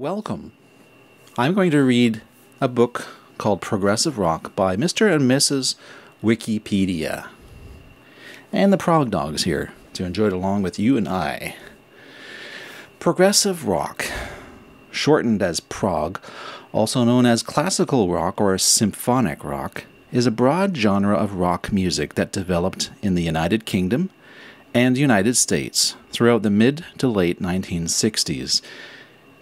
Welcome. I'm going to read a book called Progressive Rock by Mr. and Mrs. Wikipedia. And the Prog Dogs here to enjoy it along with you and I. Progressive rock, shortened as prog, also known as classical rock or symphonic rock, is a broad genre of rock music that developed in the United Kingdom and United States throughout the mid to late 1960s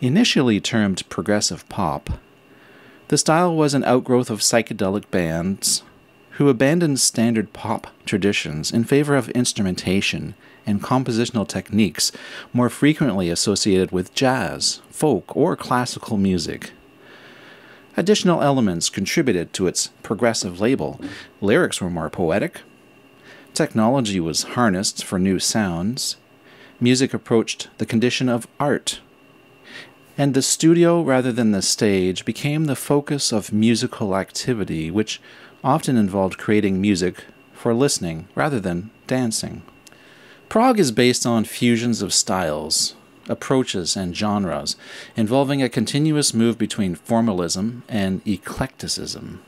Initially termed progressive pop, the style was an outgrowth of psychedelic bands who abandoned standard pop traditions in favor of instrumentation and compositional techniques more frequently associated with jazz, folk, or classical music. Additional elements contributed to its progressive label. Lyrics were more poetic, technology was harnessed for new sounds, music approached the condition of art and the studio rather than the stage became the focus of musical activity, which often involved creating music for listening rather than dancing. Prog is based on fusions of styles, approaches, and genres, involving a continuous move between formalism and eclecticism.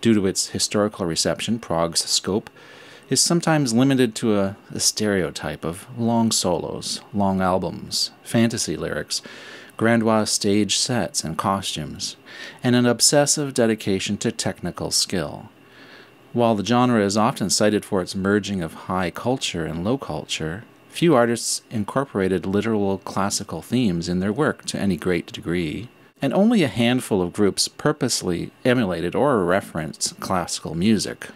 Due to its historical reception, Prog's scope is sometimes limited to a, a stereotype of long solos, long albums, fantasy lyrics, grandiose stage sets and costumes, and an obsessive dedication to technical skill. While the genre is often cited for its merging of high culture and low culture, few artists incorporated literal classical themes in their work to any great degree, and only a handful of groups purposely emulated or referenced classical music.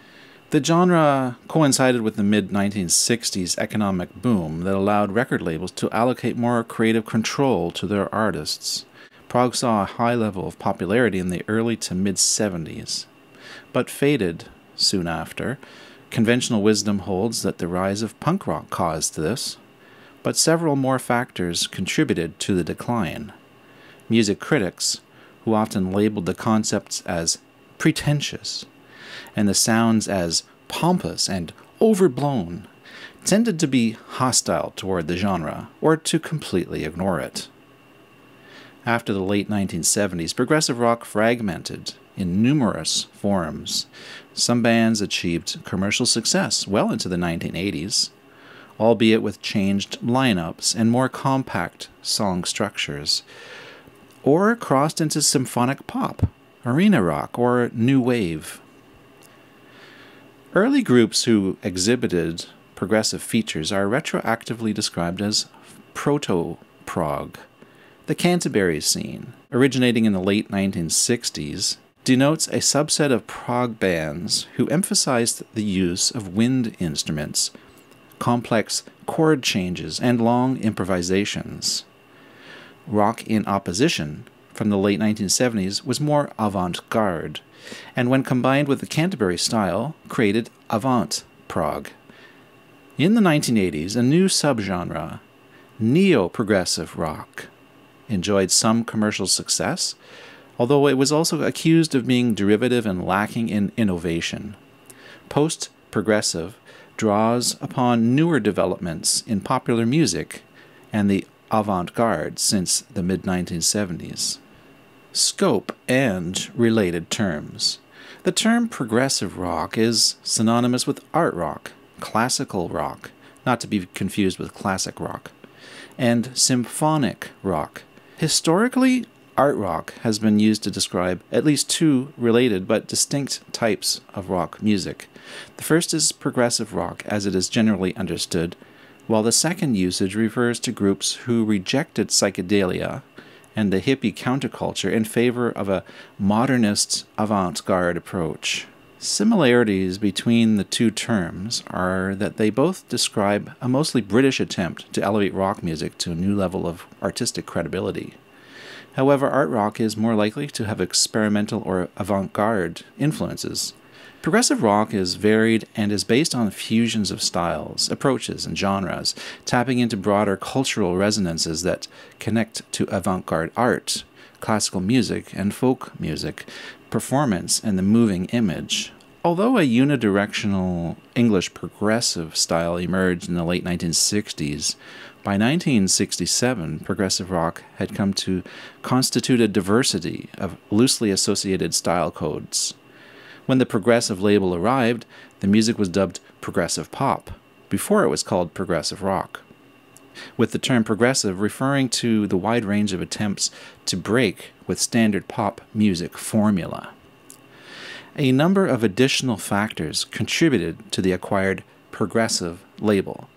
The genre coincided with the mid 1960s economic boom that allowed record labels to allocate more creative control to their artists. Prog saw a high level of popularity in the early to mid 70s, but faded soon after. Conventional wisdom holds that the rise of punk rock caused this, but several more factors contributed to the decline. Music critics, who often labeled the concepts as pretentious, and the sounds as pompous and overblown, tended to be hostile toward the genre or to completely ignore it. After the late 1970s, progressive rock fragmented in numerous forms. Some bands achieved commercial success well into the 1980s, albeit with changed lineups and more compact song structures, or crossed into symphonic pop, arena rock, or new wave. Early groups who exhibited progressive features are retroactively described as proto prog. The Canterbury scene, originating in the late 1960s, denotes a subset of prog bands who emphasized the use of wind instruments, complex chord changes, and long improvisations. Rock in opposition from the late 1970s was more avant garde, and when combined with the Canterbury style, created avant prog. In the 1980s, a new subgenre, neo progressive rock, enjoyed some commercial success, although it was also accused of being derivative and lacking in innovation. Post progressive draws upon newer developments in popular music and the avant garde since the mid 1970s scope, and related terms. The term progressive rock is synonymous with art rock, classical rock, not to be confused with classic rock, and symphonic rock. Historically, art rock has been used to describe at least two related but distinct types of rock music. The first is progressive rock, as it is generally understood, while the second usage refers to groups who rejected psychedelia and the hippie counterculture in favor of a modernist avant garde approach. Similarities between the two terms are that they both describe a mostly British attempt to elevate rock music to a new level of artistic credibility. However, art rock is more likely to have experimental or avant garde influences, Progressive rock is varied and is based on fusions of styles, approaches, and genres, tapping into broader cultural resonances that connect to avant garde art, classical music, and folk music, performance, and the moving image, Although a unidirectional English progressive style emerged in the late 1960s, by 1967, progressive rock had come to constitute a diversity of loosely associated style codes. When the progressive label arrived, the music was dubbed progressive pop, before it was called progressive rock. With the term progressive referring to the wide range of attempts to break with standard pop music formula. A number of additional factors contributed to the acquired progressive label.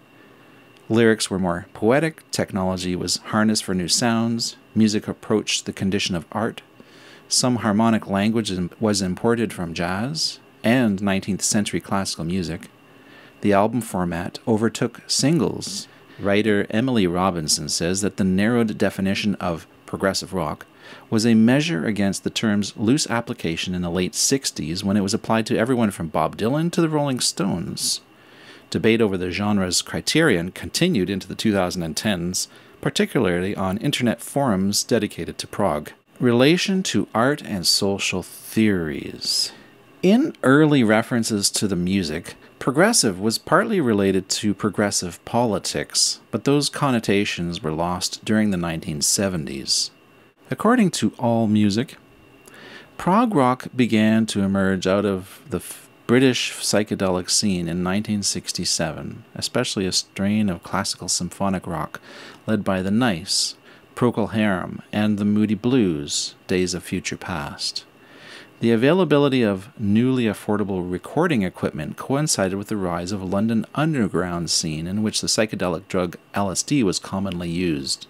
Lyrics were more poetic, technology was harnessed for new sounds, music approached the condition of art, some harmonic language was imported from jazz and 19th century classical music. The album format overtook singles. Writer Emily Robinson says that the narrowed definition of progressive rock was a measure against the term's loose application in the late 60s when it was applied to everyone from Bob Dylan to the Rolling Stones. Debate over the genre's criterion continued into the 2010s, particularly on internet forums dedicated to prog. Relation to art and social theories. In early references to the music, progressive was partly related to progressive politics, but those connotations were lost during the 1970s. According to AllMusic, prog rock began to emerge out of the British psychedelic scene in 1967, especially a strain of classical symphonic rock led by the Nice, Procol Harum, and the Moody Blues, Days of Future Past. The availability of newly affordable recording equipment coincided with the rise of a London underground scene in which the psychedelic drug LSD was commonly used.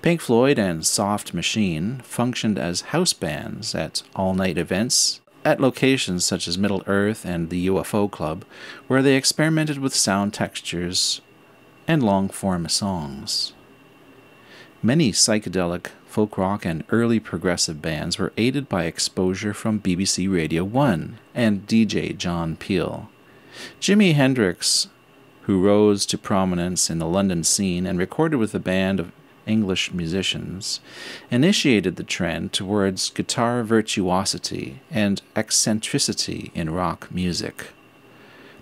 Pink Floyd and Soft Machine functioned as house bands at all night events at locations such as Middle Earth and the UFO Club, where they experimented with sound textures and long form songs. Many psychedelic, folk rock, and early progressive bands were aided by exposure from BBC Radio 1 and DJ John Peel. Jimi Hendrix, who rose to prominence in the London scene and recorded with a band of English musicians, initiated the trend towards guitar virtuosity and eccentricity in rock music.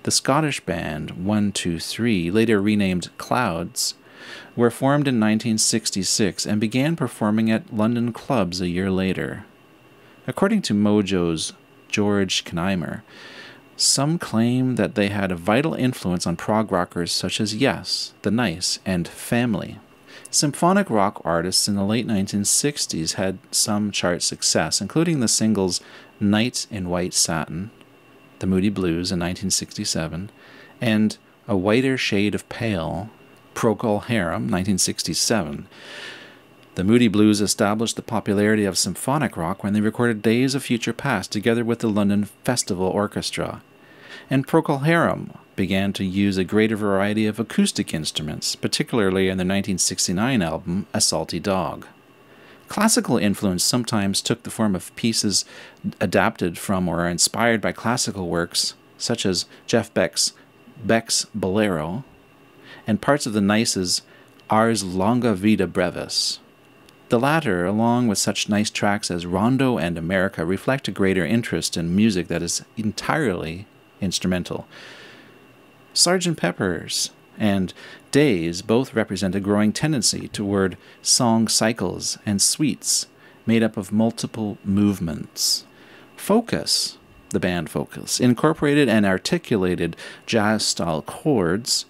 The Scottish band 123, later renamed Clouds, were formed in 1966 and began performing at London clubs a year later. According to Mojo's George Knemeyer, some claim that they had a vital influence on prog rockers such as Yes, The Nice, and Family. Symphonic rock artists in the late 1960s had some chart success, including the singles Night in White Satin, The Moody Blues in 1967, and A Whiter Shade of Pale, Procol Harum, 1967. The Moody Blues established the popularity of symphonic rock when they recorded Days of Future Past together with the London Festival Orchestra. And Procol Harum began to use a greater variety of acoustic instruments, particularly in their 1969 album, A Salty Dog. Classical influence sometimes took the form of pieces adapted from or inspired by classical works, such as Jeff Beck's Beck's Bolero, and parts of the Nice's Ars Longa Vita Brevis. The latter, along with such nice tracks as Rondo and America, reflect a greater interest in music that is entirely instrumental, Sgt. Pepper's and Days both represent a growing tendency toward song cycles and suites made up of multiple movements. Focus, the band Focus, incorporated and articulated jazz style chords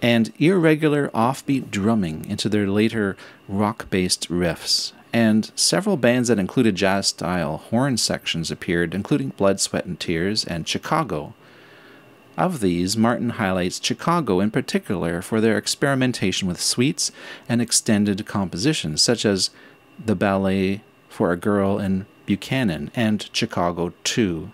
and irregular offbeat drumming into their later rock based riffs. And several bands that included jazz style horn sections appeared, including Blood, Sweat, and Tears and Chicago, of these, Martin highlights Chicago in particular for their experimentation with suites and extended compositions, such as the ballet for a girl in Buchannon and Chicago 2.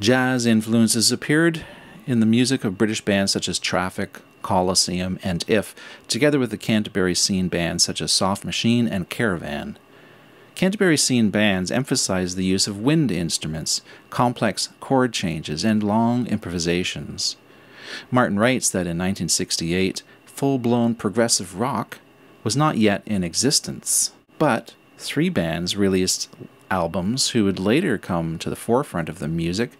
Jazz influences appeared in the music of British bands such as Traffic, Colosseum, and If, together with the Canterbury scene bands such as Soft Machine and Caravan. Canterbury scene bands emphasize the use of wind instruments, complex chord changes, and long improvisations. Martin writes that in 1968, full blown progressive rock was not yet in existence, but three bands released albums who would later come to the forefront of the music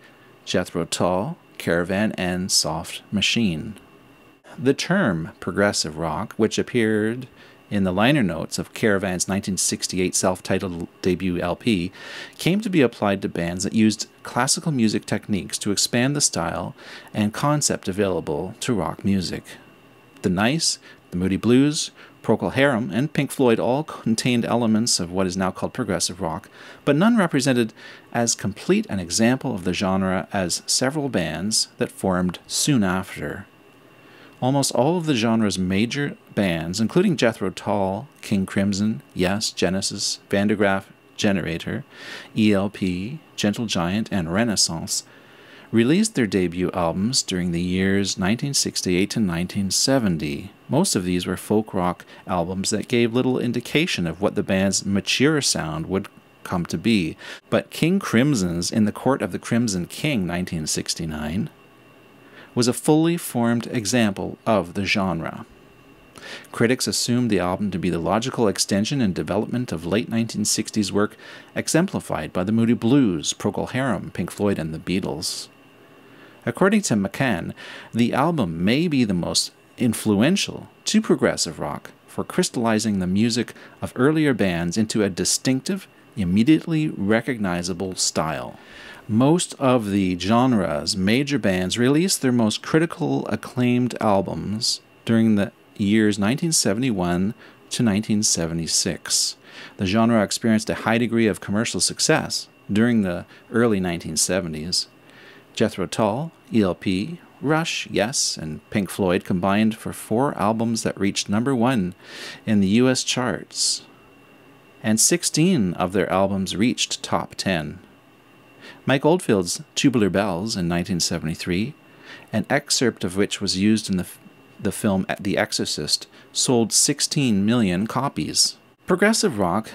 Jethro Tull, Caravan, and Soft Machine. The term progressive rock, which appeared in the liner notes of Caravan's 1968 self titled debut LP, came to be applied to bands that used classical music techniques to expand the style and concept available to rock music. The Nice, the Moody Blues, Procol Harum, and Pink Floyd all contained elements of what is now called progressive rock, but none represented as complete an example of the genre as several bands that formed soon after. Almost all of the genre's major bands, including Jethro Tull, King Crimson, Yes, Genesis, Van der Graaf, Generator, ELP, Gentle Giant, and Renaissance, released their debut albums during the years 1968 to 1970. Most of these were folk rock albums that gave little indication of what the band's mature sound would come to be. But King Crimson's In the Court of the Crimson King 1969 was a fully formed example of the genre. Critics assumed the album to be the logical extension and development of late 1960s work exemplified by the Moody Blues, Procol Harum, Pink Floyd, and the Beatles. According to McCann, the album may be the most influential to progressive rock for crystallizing the music of earlier bands into a distinctive, immediately recognizable style. Most of the genre's major bands released their most critical acclaimed albums during the years 1971 to 1976. The genre experienced a high degree of commercial success during the early 1970s. Jethro Tull, ELP, Rush, Yes, and Pink Floyd combined for four albums that reached number one in the US charts, and 16 of their albums reached top 10. Mike Oldfield's Tubular Bells in 1973, an excerpt of which was used in the, the film The Exorcist, sold 16 million copies. Progressive rock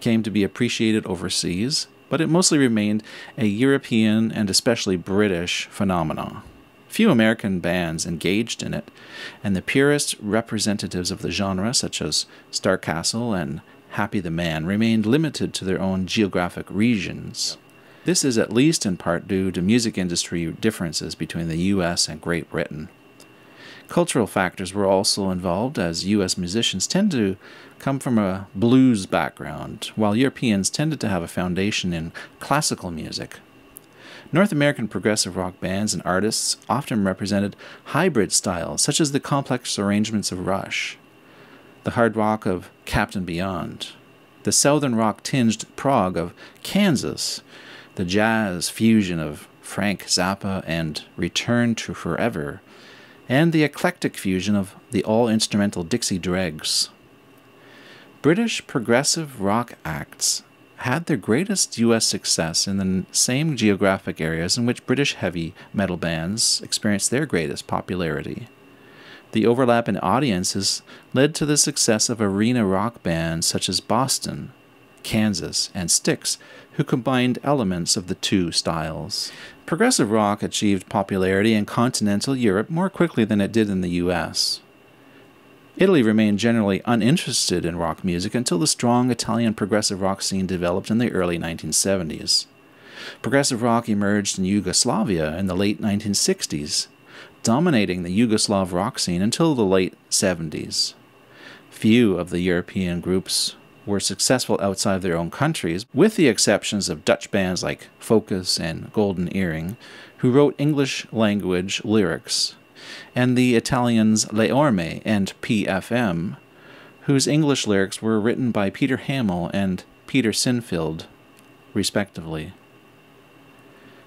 came to be appreciated overseas but it mostly remained a European and especially British phenomenon. Few American bands engaged in it, and the purest representatives of the genre, such as Starcastle and Happy the Man, remained limited to their own geographic regions. This is at least in part due to music industry differences between the US and Great Britain. Cultural factors were also involved, as U.S. musicians tend to come from a blues background, while Europeans tended to have a foundation in classical music. North American progressive rock bands and artists often represented hybrid styles, such as the complex arrangements of Rush, the hard rock of Captain Beyond, the southern rock tinged prog of Kansas, the jazz fusion of Frank Zappa and Return to Forever and the eclectic fusion of the all instrumental Dixie Dregs. British progressive rock acts had their greatest U.S. success in the same geographic areas in which British heavy metal bands experienced their greatest popularity. The overlap in audiences led to the success of arena rock bands such as Boston, Kansas, and Styx, who combined elements of the two styles. Progressive rock achieved popularity in continental Europe more quickly than it did in the US. Italy remained generally uninterested in rock music until the strong Italian progressive rock scene developed in the early 1970s. Progressive rock emerged in Yugoslavia in the late 1960s, dominating the Yugoslav rock scene until the late 70s. Few of the European groups were successful outside their own countries, with the exceptions of Dutch bands like Focus and Golden Earring, who wrote English language lyrics, and the Italians Le Orme and PFM, whose English lyrics were written by Peter Hammill and Peter Sinfield, respectively.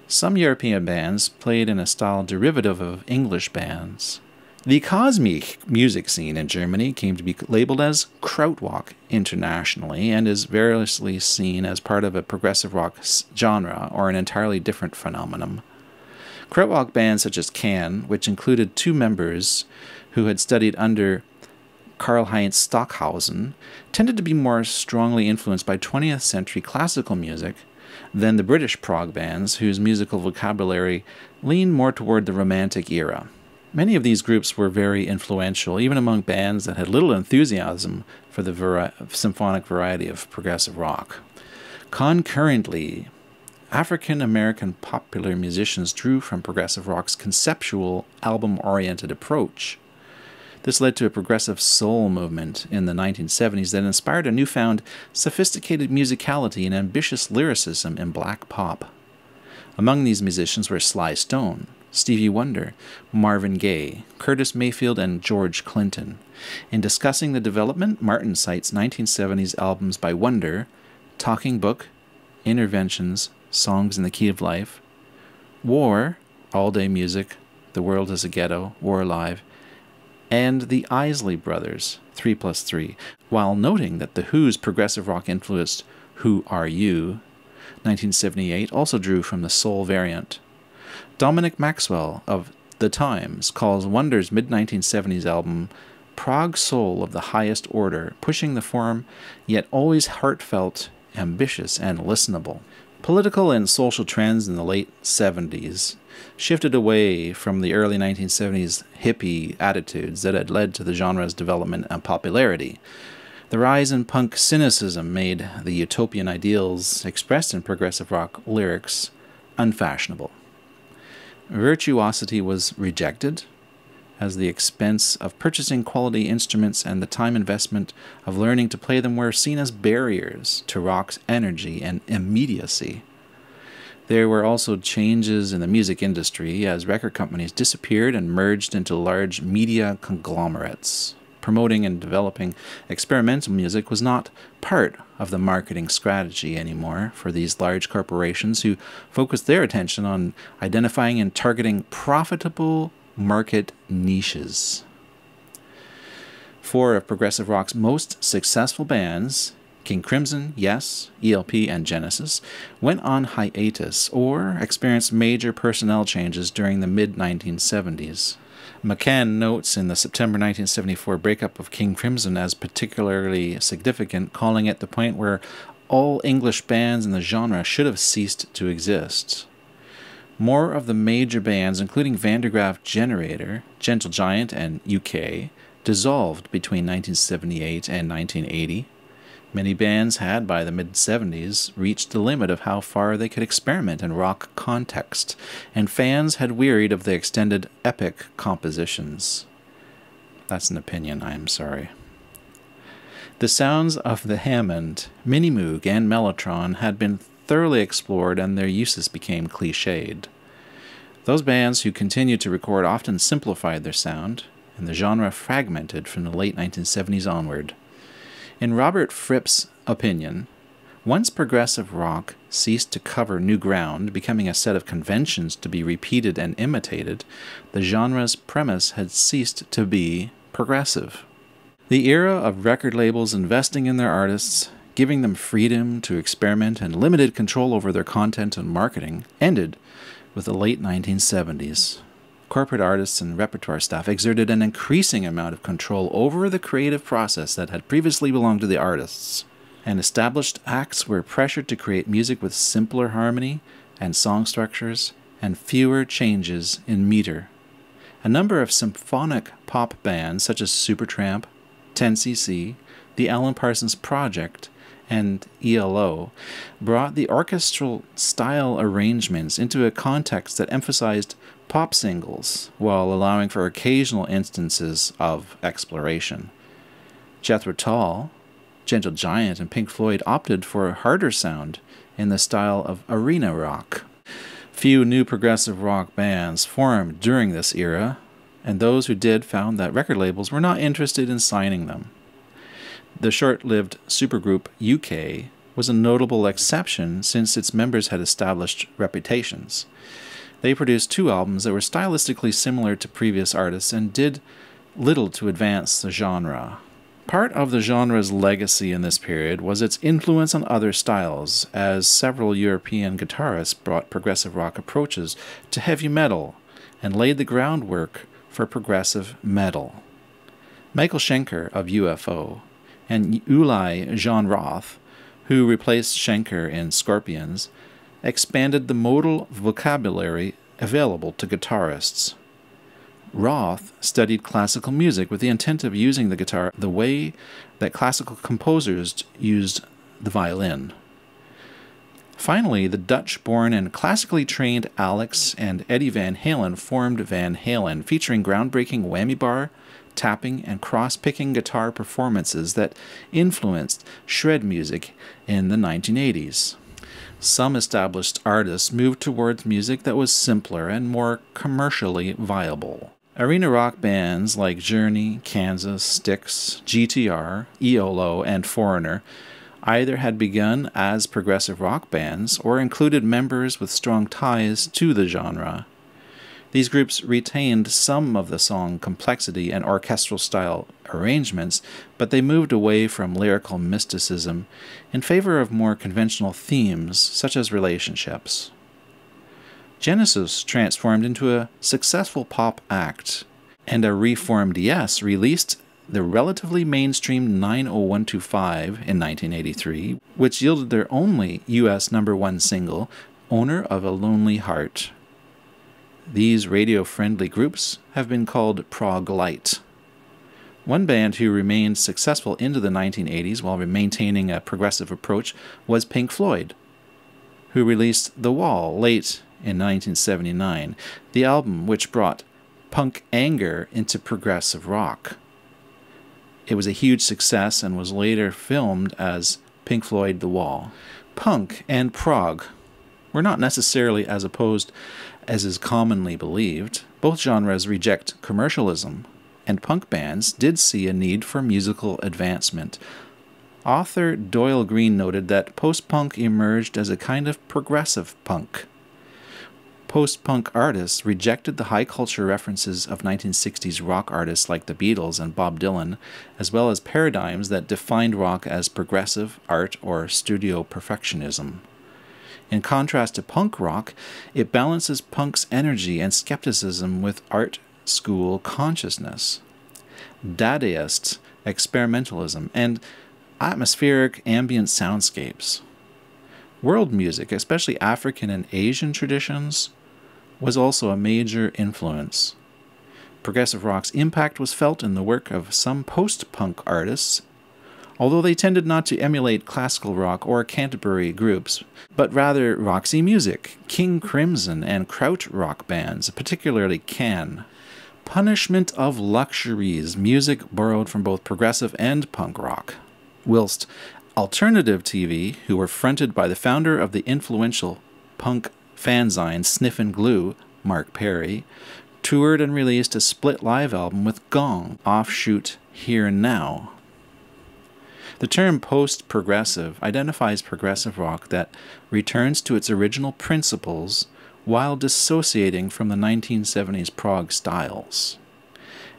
Some European bands played in a style derivative of English bands. The cosmic music scene in Germany came to be labeled as Krautrock internationally and is variously seen as part of a progressive rock genre or an entirely different phenomenon. Krautrock bands such as Can, which included two members who had studied under Karlheinz Stockhausen, tended to be more strongly influenced by 20th century classical music than the British prog bands, whose musical vocabulary leaned more toward the Romantic era. Many of these groups were very influential, even among bands that had little enthusiasm for the vari- symphonic variety of progressive rock. Concurrently, African American popular musicians drew from progressive rock's conceptual, album oriented approach. This led to a progressive soul movement in the 1970s that inspired a newfound sophisticated musicality and ambitious lyricism in black pop. Among these musicians were Sly Stone, Stevie Wonder, Marvin Gaye, Curtis Mayfield, and George Clinton. In discussing the development, Martin cites 1970s albums by Wonder, Talking Book, Innervisions, Songs in the Key of Life, War, All Day Music, The World is a Ghetto, War Alive, and the Isley Brothers, 3 plus 3, while noting that The Who's progressive rock influenced Who Are You, 1978, also drew from the soul variant. Dominic Maxwell of The Times calls Wonder's mid 1970s album prog soul of the highest order, pushing the form, yet always heartfelt, ambitious, and listenable. Political and social trends in the late 70s shifted away from the early 1970s hippie attitudes that had led to the genre's development and popularity. The rise in punk cynicism made the utopian ideals expressed in progressive rock lyrics unfashionable. Virtuosity was rejected as the expense of purchasing quality instruments and the time investment of learning to play them were seen as barriers to rock's energy and immediacy. There were also changes in the music industry as record companies disappeared and merged into large media conglomerates. Promoting and developing experimental music was not part of the marketing strategy anymore for these large corporations who focused their attention on identifying and targeting profitable market niches. Four of progressive rock's most successful bands King Crimson, Yes, ELP, and Genesis went on hiatus or experienced major personnel changes during the mid 1970s. McCann notes in the September 1974 breakup of King Crimson as particularly significant, calling it the point where all English bands in the genre should have ceased to exist. More of the major bands, including Van der Graaf Generator, Gentle Giant, and UK, dissolved between 1978 and 1980. Many bands had, by the mid 70s, reached the limit of how far they could experiment in rock context, and fans had wearied of the extended epic compositions. That's an opinion, I am sorry. The sounds of the Hammond, Minimoog, and Mellotron had been thoroughly explored and their uses became cliched. Those bands who continued to record often simplified their sound, and the genre fragmented from the late 1970s onward. In Robert Fripp's opinion, once progressive rock ceased to cover new ground, becoming a set of conventions to be repeated and imitated, the genre's premise had ceased to be progressive. The era of record labels investing in their artists, giving them freedom to experiment and limited control over their content and marketing, ended with the late 1970s corporate artists and repertoire staff exerted an increasing amount of control over the creative process that had previously belonged to the artists, and established acts were pressured to create music with simpler harmony and song structures and fewer changes in meter. A number of symphonic pop bands such as Supertramp, 10cc, the Alan Parsons Project, and ELO brought the orchestral style arrangements into a context that emphasized pop singles while allowing for occasional instances of exploration. Jethro Tull, Gentle Giant, and Pink Floyd opted for a harder sound in the style of arena rock. Few new progressive rock bands formed during this era, and those who did found that record labels were not interested in signing them. The short lived supergroup UK was a notable exception since its members had established reputations. They produced two albums that were stylistically similar to previous artists and did little to advance the genre. Part of the genre's legacy in this period was its influence on other styles, as several European guitarists brought progressive rock approaches to heavy metal and laid the groundwork for progressive metal. Michael Schenker of UFO and Uli Jon Roth, who replaced Schenker in Scorpions, expanded the modal vocabulary available to guitarists. Roth studied classical music with the intent of using the guitar the way that classical composers used the violin. Finally, the Dutch born and classically trained Alex and Eddie Van Halen formed Van Halen, featuring groundbreaking whammy bar, tapping, and cross picking guitar performances that influenced shred music in the 1980s. Some established artists moved towards music that was simpler and more commercially viable. Arena rock bands like Journey, Kansas, Styx, GTR, EOLO, and Foreigner either had begun as progressive rock bands or included members with strong ties to the genre. These groups retained some of the song complexity and orchestral style arrangements, but they moved away from lyrical mysticism in favor of more conventional themes, such as relationships. Genesis transformed into a successful pop act, and a reformed Yes released the relatively mainstream 90125 in 1983, which yielded their only US number one single, Owner of a Lonely Heart. These radio friendly groups have been called prog light. One band who remained successful into the 1980s while maintaining a progressive approach was Pink Floyd, who released The Wall late in 1979, the album which brought punk anger into progressive rock. It was a huge success and was later filmed as Pink Floyd The Wall. Punk and prog were not necessarily as opposed as is commonly believed. Both genres reject commercialism, and punk bands did see a need for musical advancement. Author Doyle Green noted that post punk emerged as a kind of progressive punk Post punk artists rejected the high culture references of 1960s rock artists like the Beatles and Bob Dylan, as well as paradigms that defined rock as progressive, art, or studio perfectionism. In contrast to punk rock, it balances punk's energy and skepticism with art school consciousness. Dadaist experimentalism and atmospheric ambient soundscapes. World music, especially African and Asian traditions, was also a major influence. Progressive rock's impact was felt in the work of some post punk artists, although they tended not to emulate classical rock or Canterbury groups, but rather Roxy Music, King Crimson, and krautrock bands, particularly Can. Punishment of Luxuries, music borrowed from both progressive and punk rock. Whilst Alternative TV, who were fronted by the founder of the influential punk fanzine Sniffin' Glue, Mark Perry, toured and released a split live album with Gong, offshoot Here and Now. The term post progressive identifies progressive rock that returns to its original principles while dissociating from the 1970s prog styles,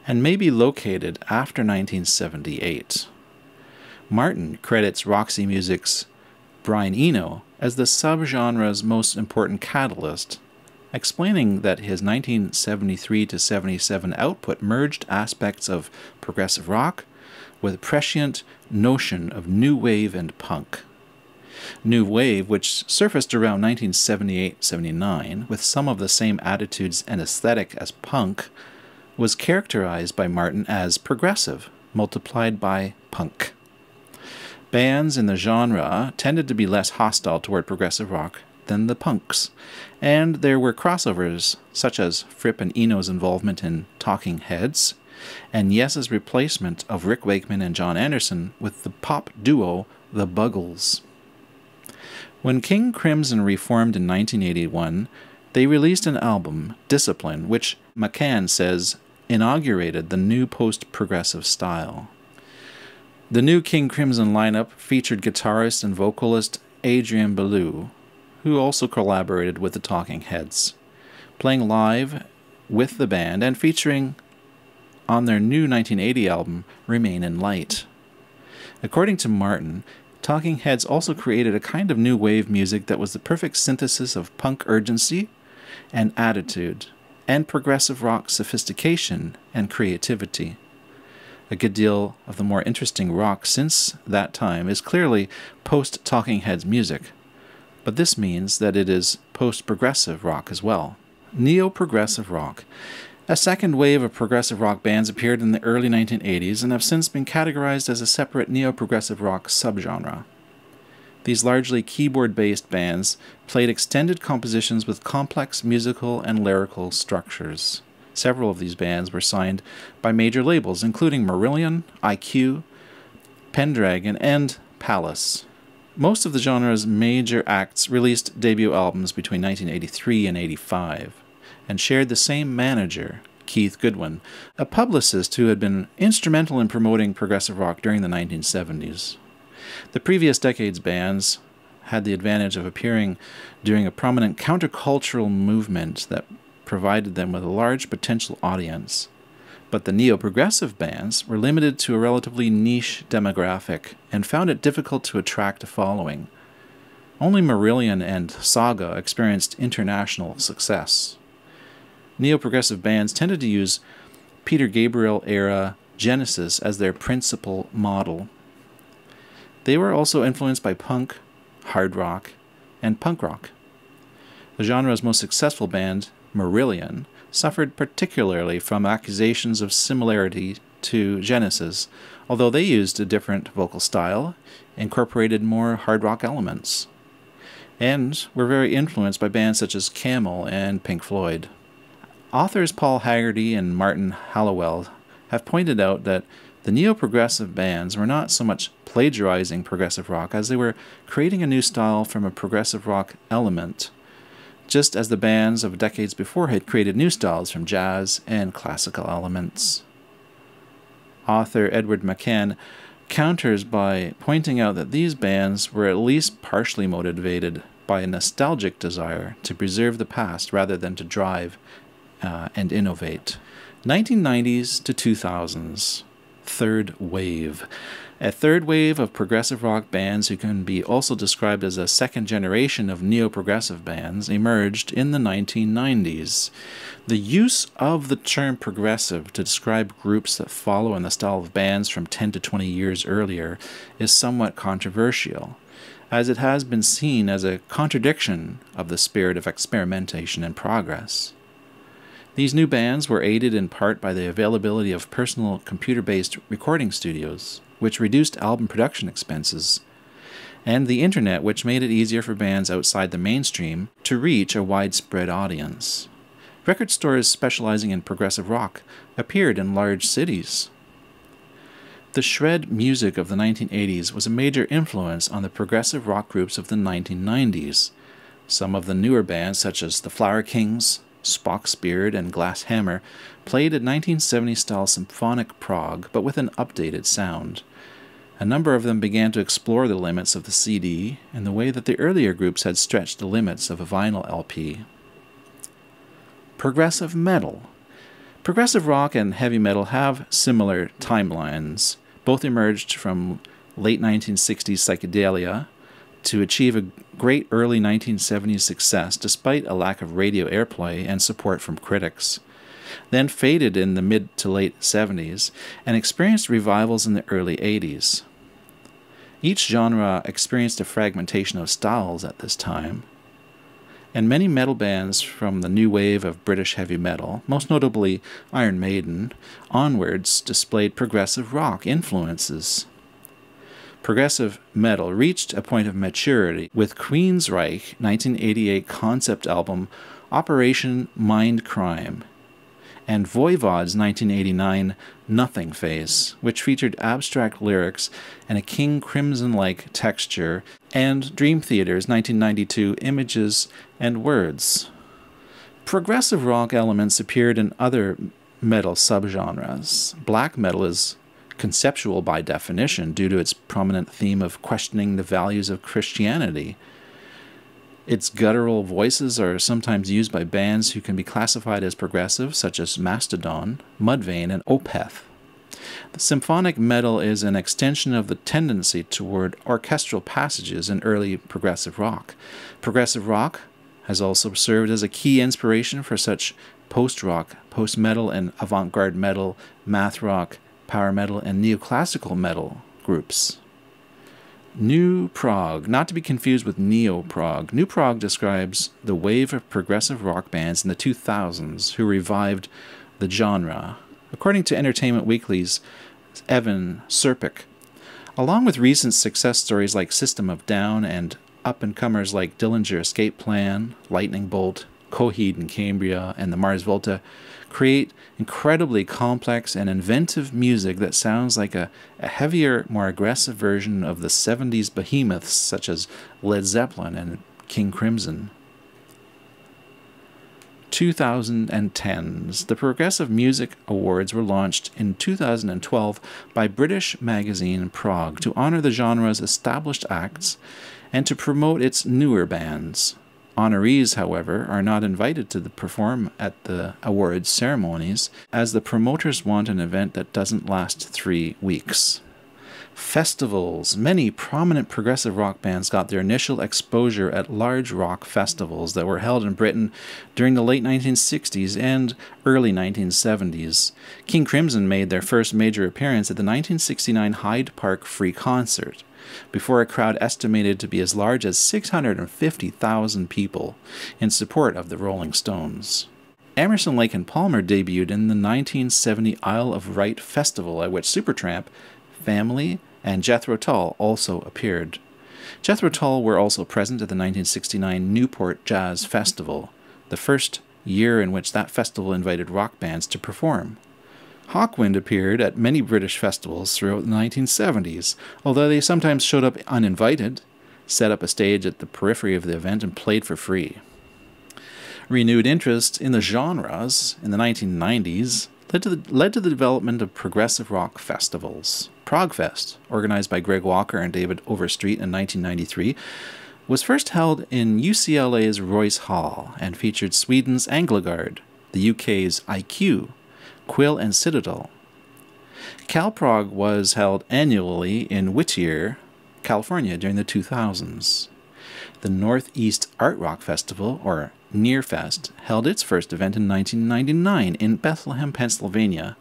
and may be located after 1978. Martin credits Roxy Music's Brian Eno as the subgenre's most important catalyst, explaining that his 1973 to 77 output merged aspects of progressive rock with a prescient notion of new wave and punk. New Wave, which surfaced around 1978 79 with some of the same attitudes and aesthetic as punk, was characterized by Martin as progressive, multiplied by punk. Bands in the genre tended to be less hostile toward progressive rock than the punks, and there were crossovers such as Fripp and Eno's involvement in Talking Heads, and Yes's replacement of Rick Wakeman and Jon Anderson with the pop duo The Buggles. When King Crimson reformed in 1981, they released an album, Discipline, which McCann says inaugurated the new post progressive style. The new King Crimson lineup featured guitarist and vocalist Adrian Belew, who also collaborated with the Talking Heads, playing live with the band and featuring on their new 1980 album Remain in Light. According to Martin, Talking Heads also created a kind of new wave music that was the perfect synthesis of punk urgency and attitude, and progressive rock sophistication and creativity. A good deal of the more interesting rock since that time is clearly post Talking Heads music, but this means that it is post progressive rock as well. Neo progressive rock. A second wave of progressive rock bands appeared in the early 1980s and have since been categorized as a separate neo progressive rock subgenre. These largely keyboard based bands played extended compositions with complex musical and lyrical structures. Several of these bands were signed by major labels, including Marillion, IQ, Pendragon, and Palace. Most of the genre's major acts released debut albums between 1983 and 85 and shared the same manager, Keith Goodwin, a publicist who had been instrumental in promoting progressive rock during the 1970s. The previous decade's bands had the advantage of appearing during a prominent countercultural movement that provided them with a large potential audience. But the neo progressive bands were limited to a relatively niche demographic and found it difficult to attract a following. Only Marillion and Saga experienced international success. Neo progressive bands tended to use Peter Gabriel era Genesis as their principal model. They were also influenced by punk, hard rock, and punk rock. The genre's most successful band, Marillion, suffered particularly from accusations of similarity to Genesis, although they used a different vocal style, incorporated more hard rock elements, and were very influenced by bands such as Camel and Pink Floyd. Authors Paul Hegarty and Martin Halliwell have pointed out that the neo progressive bands were not so much plagiarizing progressive rock as they were creating a new style from a progressive rock element just as the bands of decades before had created new styles from jazz and classical elements. Author Edward McCann counters by pointing out that these bands were at least partially motivated by a nostalgic desire to preserve the past rather than to drive uh, and innovate. 1990s to 2000s, third wave a third wave of progressive rock bands who can be also described as a second generation of neo progressive bands emerged in the 1990s. The use of the term progressive to describe groups that follow in the style of bands from 10 to 20 years earlier is somewhat controversial, as it has been seen as a contradiction of the spirit of experimentation and progress. These new bands were aided in part by the availability of personal computer based recording studios which reduced album production expenses, and the internet, which made it easier for bands outside the mainstream to reach a widespread audience. Record stores specializing in progressive rock appeared in large cities. The shred music of the 1980s was a major influence on the progressive rock groups of the 1990s. Some of the newer bands, such as the Flower Kings, Spock's Beard, and Glass Hammer, played a 1970 style symphonic prog but with an updated sound. A number of them began to explore the limits of the CD in the way that the earlier groups had stretched the limits of a vinyl LP. Progressive metal. Progressive rock and heavy metal have similar timelines. Both emerged from late 1960s psychedelia to achieve a great early 1970s success despite a lack of radio airplay and support from critics then faded in the mid to late 70s and experienced revivals in the early 80s. Each genre experienced a fragmentation of styles at this time, and many metal bands from the new wave of British heavy metal, most notably Iron Maiden, onwards displayed progressive rock influences. Progressive metal reached a point of maturity with Queensryche 1988 concept album Operation Mindcrime and Voivod's 1989 Nothing Face, which featured abstract lyrics and a King Crimson like texture, and Dream Theater's 1992 Images and Words. Progressive rock elements appeared in other metal subgenres. Black metal is conceptual by definition due to its prominent theme of questioning the values of Christianity its guttural voices are sometimes used by bands who can be classified as progressive, such as Mastodon, Mudvayne, and Opeth. The symphonic metal is an extension of the tendency toward orchestral passages in early progressive rock. Progressive rock has also served as a key inspiration for such post rock, post metal, and avant garde metal, math rock, power metal, and neoclassical metal groups. New prog, not to be confused with neo prog. New prog describes the wave of progressive rock bands in the 2000s who revived the genre. According to Entertainment Weekly's Evan Serpick, Along with recent success stories like System of Down and up and comers like Dillinger Escape Plan, Lightning Bolt, Coheed and Cambria, and the Mars Volta, create incredibly complex and inventive music that sounds like a, a heavier, more aggressive version of the 70s behemoths such as Led Zeppelin and King Crimson. 2010s. The Progressive Music Awards were launched in 2012 by British magazine Prog to honor the genre's established acts and to promote its newer bands. Honorees, however, are not invited to perform at the awards ceremonies, as the promoters want an event that doesn't last three weeks. Festivals. Many prominent progressive rock bands got their initial exposure at large rock festivals that were held in Britain during the late 1960s and early 1970s. King Crimson made their first major appearance at the 1969 Hyde Park Free Concert before a crowd estimated to be as large as 650,000 people in support of the Rolling Stones. Emerson, Lake and Palmer debuted in the 1970 Isle of Wight Festival, at which Supertramp, Family, and Jethro Tull also appeared. Jethro Tull were also present at the 1969 Newport Jazz Festival, the first year in which that festival invited rock bands to perform. Hawkwind appeared at many British festivals throughout the 1970s, although they sometimes showed up uninvited, set up a stage at the periphery of the event, and played for free. Renewed interest in the genres in the 1990s led to the, led to the development of progressive rock festivals. Progfest, organized by Greg Walker and David Overstreet in 1993, was first held in UCLA's Royce Hall and featured Sweden's Anglagard, the UK's IQ, Quill and Citadel. CalProg was held annually in Whittier, California during the 2000s. The Northeast Art Rock Festival, or Nearfest, held its first event in 1999 in Bethlehem, Pennsylvania,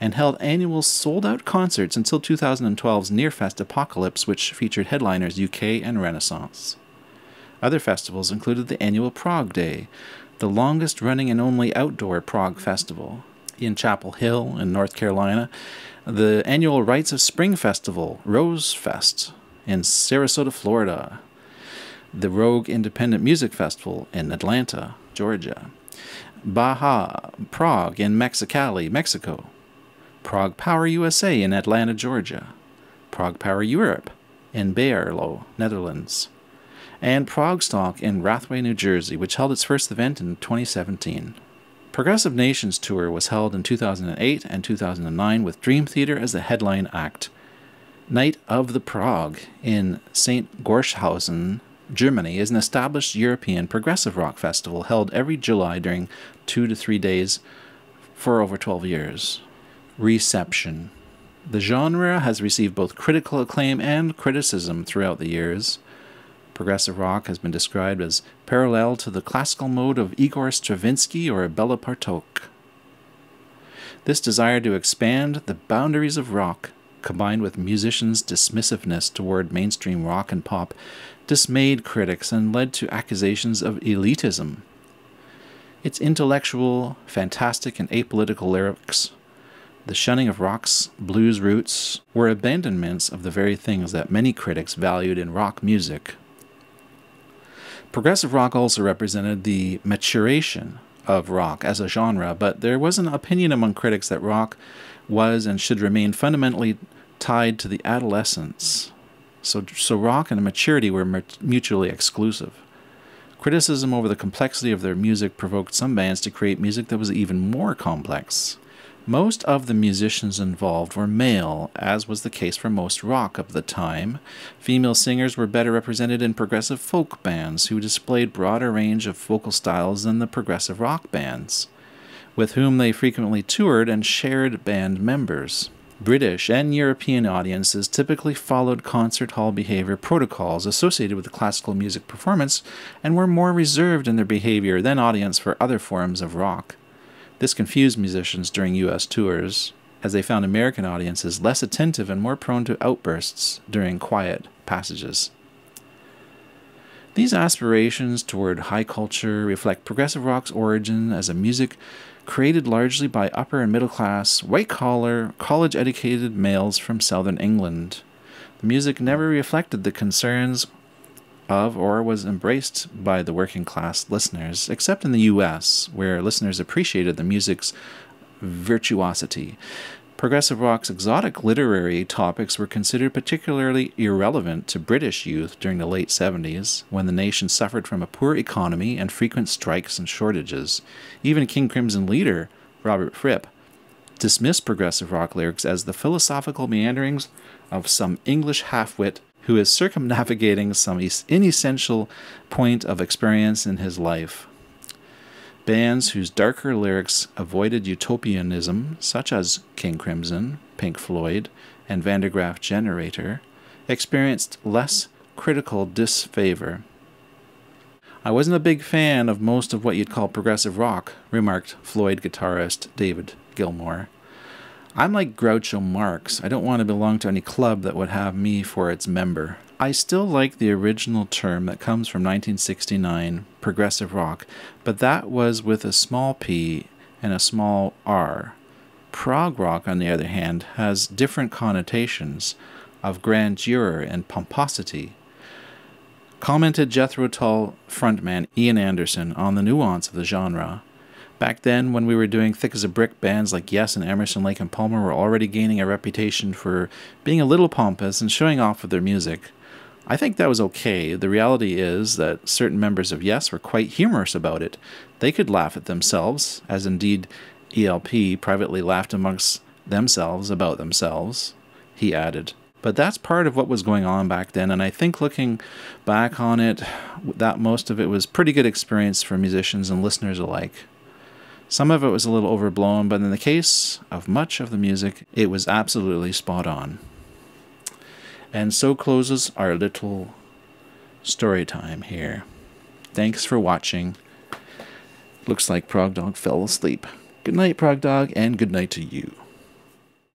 and held annual sold out concerts until 2012's Nearfest Apocalypse, which featured headliners UK and Renaissance. Other festivals included the annual ProgDay, the longest running and only outdoor Prog festival in Chapel Hill in North Carolina, the annual Rites of Spring Festival, RoSfest, in Sarasota, Florida, the Rogue Independent Music Festival in Atlanta, Georgia, Baja Prog in Mexicali, Mexico, Prog Power USA in Atlanta, Georgia, Prog Power Europe in Baarlo, Netherlands, and Prague Progstock in Rahway, New Jersey, which held its first event in 2017. Progressive Nations Tour was held in 2008 and 2009 with Dream Theater as the headline act. Night of the Prog in St. Goarshausen, Germany is an established European progressive rock festival held every July during two to three days for over 12 years. Reception The genre has received both critical acclaim and criticism throughout the years. Progressive rock has been described as parallel to the classical mode of Igor Stravinsky or Bela Bartok. This desire to expand the boundaries of rock, combined with musicians' dismissiveness toward mainstream rock and pop, dismayed critics and led to accusations of elitism. Its intellectual, fantastic, and apolitical lyrics, the shunning of rock's blues roots, were abandonments of the very things that many critics valued in rock music Progressive rock also represented the maturation of rock as a genre, but there was an opinion among critics that rock was and should remain fundamentally tied to the adolescence. So, so rock and maturity were mutually exclusive. Criticism over the complexity of their music provoked some bands to create music that was even more complex. Most of the musicians involved were male, as was the case for most rock of the time. Female singers were better represented in progressive folk bands, who displayed broader range of vocal styles than the progressive rock bands, with whom they frequently toured and shared band members. British and European audiences typically followed concert hall behavior protocols associated with classical music performance and were more reserved in their behavior than audience for other forms of rock. This confused musicians during U.S. tours, as they found American audiences less attentive and more prone to outbursts during quiet passages. These aspirations toward high culture reflect progressive rock's origin as a music created largely by upper and middle class, white collar, college educated males from southern England. The music never reflected the concerns of or was embraced by the working class listeners, except in the US, where listeners appreciated the music's virtuosity. Progressive rock's exotic literary topics were considered particularly irrelevant to British youth during the late 70s, when the nation suffered from a poor economy and frequent strikes and shortages. Even King Crimson leader Robert Fripp dismissed progressive rock lyrics as the philosophical meanderings of some English half-wit who is circumnavigating some inessential point of experience in his life. Bands whose darker lyrics avoided utopianism, such as King Crimson, Pink Floyd, and Van der Graaf Generator, experienced less critical disfavor. I wasn't a big fan of most of what you'd call progressive rock, remarked Floyd guitarist David Gilmour. I'm like Groucho Marx. I don't want to belong to any club that would have me for its member. I still like the original term that comes from 1969, progressive rock, but that was with a small p and a small r. Prog rock, on the other hand, has different connotations of grandeur and pomposity. Commented Jethro Tull frontman Ian Anderson on the nuance of the genre. Back then, when we were doing thick as a brick, bands like Yes and Emerson, Lake and Palmer were already gaining a reputation for being a little pompous and showing off with their music. I think that was okay. The reality is that certain members of Yes were quite humorous about it. They could laugh at themselves, as indeed ELP privately laughed amongst themselves about themselves, he added. But that's part of what was going on back then, and I think looking back on it, that most of it was pretty good experience for musicians and listeners alike. Some of it was a little overblown, but in the case of much of the music, it was absolutely spot on. And so closes our little story time here. Thanks for watching. Looks like Prog Dog fell asleep. Good night, Prog Dog, and good night to you.